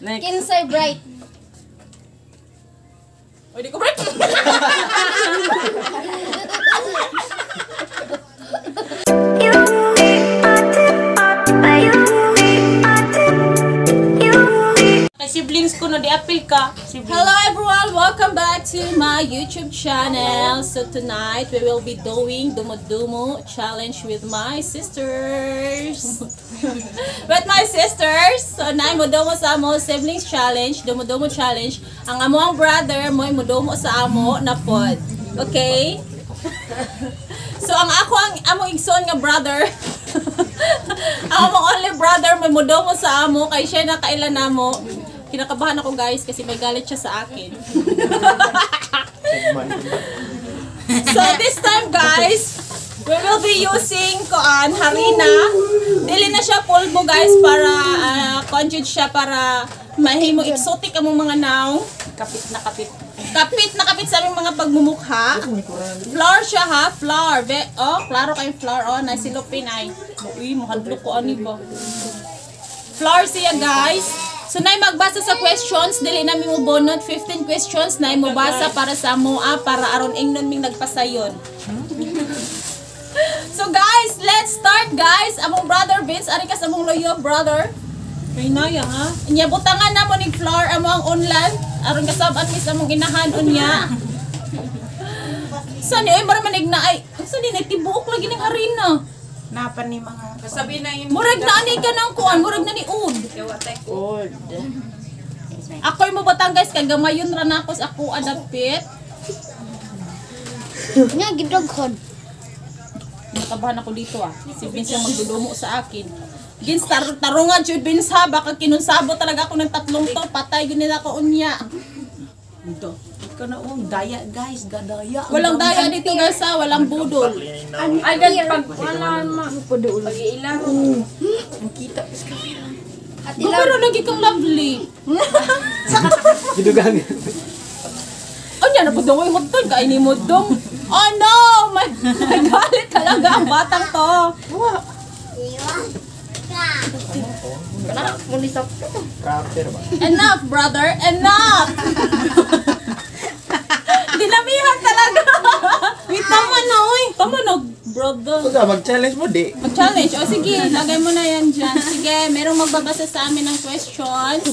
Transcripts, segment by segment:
Next. Kinsay Bright. O, di ko break. siblings ko no, di apil ka. Siblings. Hello everyone! Welcome back to my YouTube channel. So tonight, we will be doing Dumo-Dumo challenge with my sisters. with my sisters. So, na mo sa amo siblings challenge, Dumo-Dumo challenge. Ang amo ang brother mo mudomo sa amo na pod. Okay? So ang ako ang amo igsoon nga brother. ang amo only brother may mudomo sa amo kay siya na kailan namo. Kinakabahan ako guys kasi may galit siya sa akin. so this time guys, we will be using kuan harina. Dili na siya pulbo guys para uh, conjugate siya para mahimo exotic among mga naong. Kapit na kapit. Kapit na kapit sa aming mga pagmumukha. Flour siya ha, flour. Be, oh, klaro kayong flour. Oh, nasilupin ay. Uy, mahadlok ko ani ba? Flour siya guys. So, nay magbasa sa questions. Dili namin mo bonot. 15 questions. Nay mo basa para sa mua para aron ingnon ming nagpasayon. so guys, let's start guys. Among brother Vince, ari ka sa among loyo brother. Kay naya ha. Nya butangan na mo ni flour amo ang unlan. Aron kasab-an mi sa among inahan unya. Saan ni mara man igna ay. Saan ni tibuok lagi ning harina. Napa ni mga Sabi na yung Murag na ani ka nang kuan, murag na ni ud. old. Ako'y mo batang guys kay gamayon ra na ako sa ako adapit. Nga, gidoghon. Nakabahan ako dito ah. Si Vince yung magdudumo sa akin. Vince, tar tarungan jud Vince ha. Baka kinunsabo talaga ako ng tatlong to. Patay yun nila ako unya. Ito. Na oh, daya guys, gadaya. Walang daya dito guys ha. Walang budol. Ay, gan pag wala ma pag ilang. Ang kita sa camera. Pero lagi kang lovely. Gidugang. Ano yan? Napudaw yung hotel. Kainin mo dong. Oh no! May, may galit talaga ang batang to. Enough, brother. Enough! Dinamihan talaga. Wait, tama na, oy. Tama na, brother. Huwag ka, mag-challenge mo, di. Mag-challenge. O sige, lagay mo na yan dyan. Sige, merong magbabasa sa amin ng questions.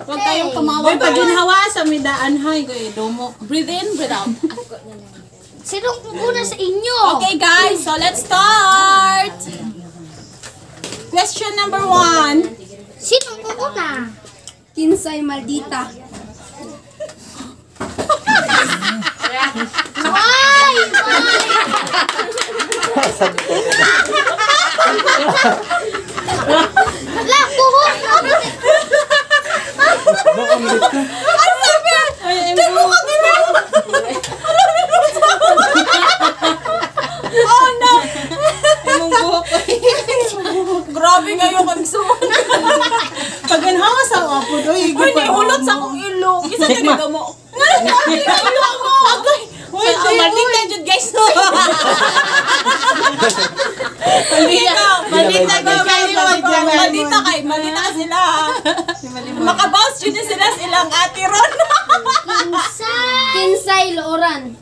Huwag kayong tumawag. Pag ginhawa sa midaan, hay, goy, domo. Breathe in, breathe out. Sinong pupuna sa inyo? Okay, guys, so let's start. Question number one. Sinong pupuna? Kinsay maldita. Why? Wala, buhok mo. Oh no! Imong buhok ko. Grabe ngayon kang suon. Pag ginhawa sa apo, doy. Uy, nihulot sa akong ilong. Isa talaga mo. Ilong mo. Agay. Uy, jud guys. Maldita. Maldita ka. Maldita. Maldita kay. Maldita ka sila. Jud na sila silang ate ron. Kinsay looran.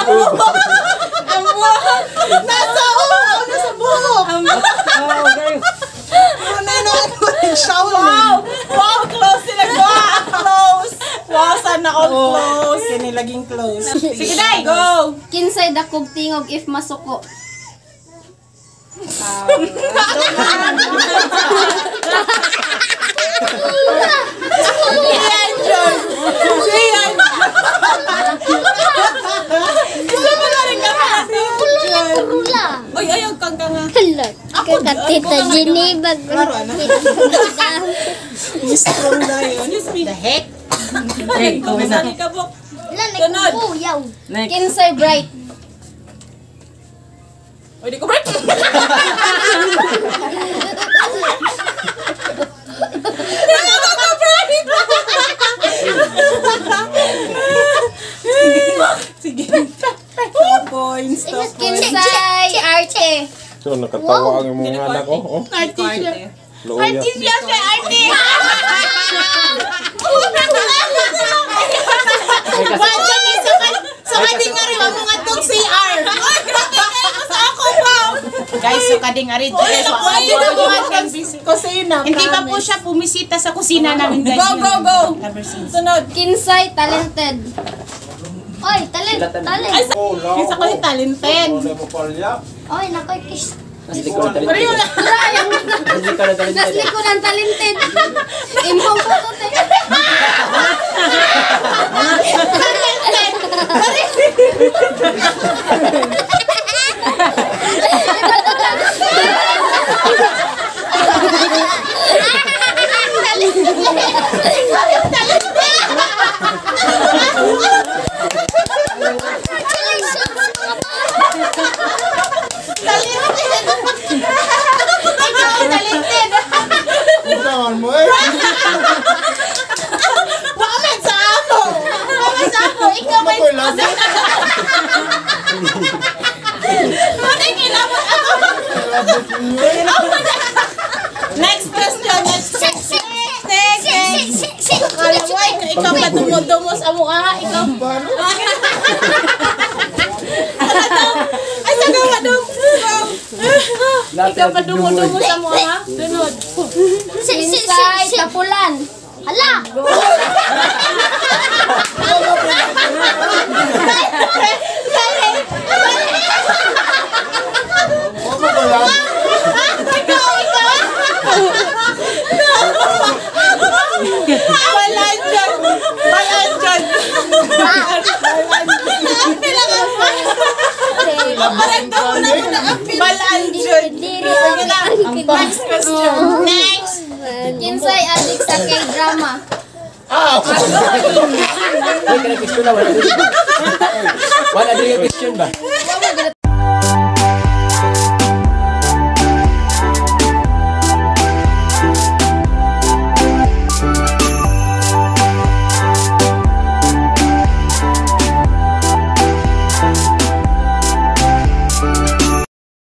Ang buhok. Nasa ulo. Nasa buhok. Oh, okay. Wow! Wow, close sila ko. Close. Wow, sana all close. Kini laging close. Sige, Day, go. Kinsay dakog tingog if masuko. Iyan, John. Iyan. Gusto mo na rin ka John. Pula. Uy, ayaw kang ka nga. Katita Geneva. Just from the yun. The heck? Hey, kawin na. Sunod. Oh, Next. Kinsay Bright. O, di ko bright. Sige. Sige. Four points. Kinsay Arte. So, nakatawa ang mga anak ko. Oh, Artista. looya. Artista siya, arte! Wadya ni sa kan- sa kading nga rin ang mga tong CR. Sa ako pa. Guys, so kading na po ang kusina. Hindi pa po siya pumisita sa kusina namin guys. Go, go, go. Sunod. Kinsay talented. Oy, talent, Ay, talent. sa isa ko yung talented. Oy, nakoy kiss. Nasli ko na Pero yun talented. lang. Nasli ko na talented. Nasli ko ng talented. Imong ko to te. Ikaw Utangan mo eh. Bakit sa ako? Bakit sa ako? Ikaw may... Bakit kinabot ako? Next question. Next question. Next, next. Kala mo, ikaw, pa dumudumos amo ah, ikaw. Ay, sa gawa dong. Ikaw pa dumudumos amo ah. Sit, sit, sit, sit. tapulan. Hala. Wala dyan. Wala dyan. Parang daw na na Balaan dyan. Next question. Next. Kinsay adik sa K-drama. Uy, kaya question na. Wala din. Wala din yung question ba?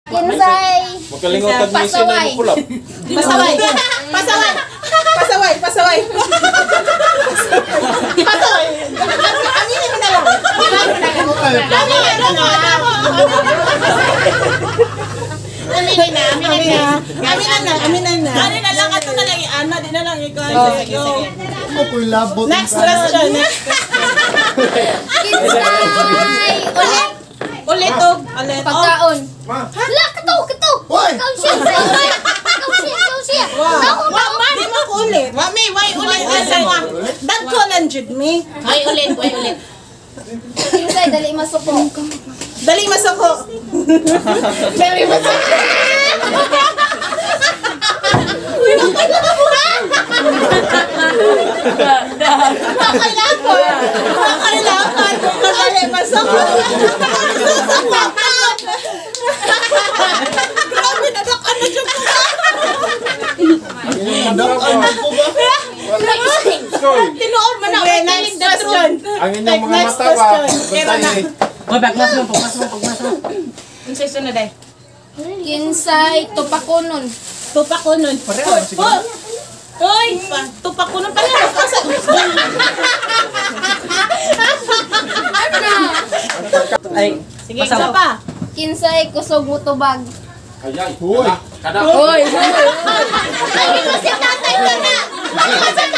Kinsay Magalingaw tag misi na mo pulap. Pasaway. Pasaway. Pasaway. Pasaway. Pasaway. Aminin mo na lang. Dami na, dami na. Aminin na, aminin na. Aminan na, aminan na. Ano na lang, ato na lang, Ana, di na lang ikaw. Next question. Next. Kinsay ulit Ulit, oh. Ulit. Oh. pagkaon. Hala, kato, kato. Ikaw siya, ikaw siya. Ikaw siya. Ako, Wa, ma, di mo ko ulit. Wa, may, why ulit? Asa mo? Dagko lang, jud me. Ay, ulit, ay, ulit. Kinsay dali masuko. Dali masako. Dali masako. Makalakon. Makalakon. Dali masako. Grabe, nadakan na dyan ko. Tinuod man na. Next question. Ang inyong mga Next mata ba? question. Pero na. Hoy, bagmas mo, pagmas mo, pagmas mo. Ang sa sunod ay. Kinsay tupakunon. Tupak ko nun. Pareho. Uy! Pa, tupak ko nun pala. Ay, Sige, isa pa. Kinsay kusog mo tubag. Hoy! Hoy. Ay, mo si tatay ka na. Ay, mo si tatay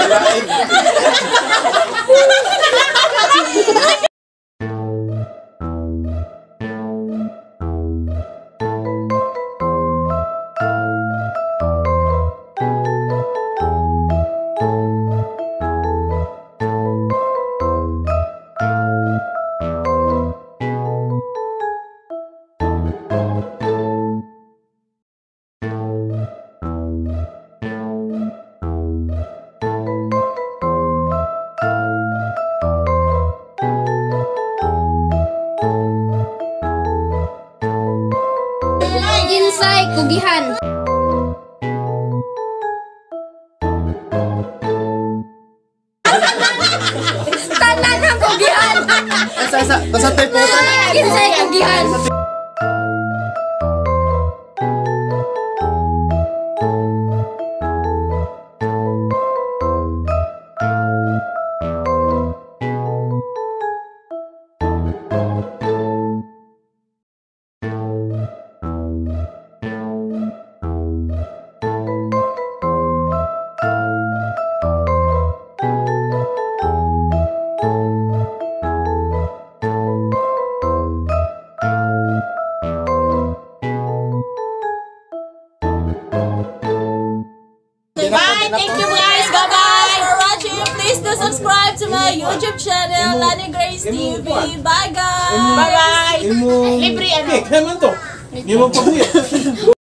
Tasa, tasa tayo po. Kinsay kang Thank you guys! Bye-bye! For watching, please do subscribe to my YouTube channel, Lani Grace TV. Bye guys! Bye-bye! Libre ano? Eh, naman to. Hindi mo pa kuya.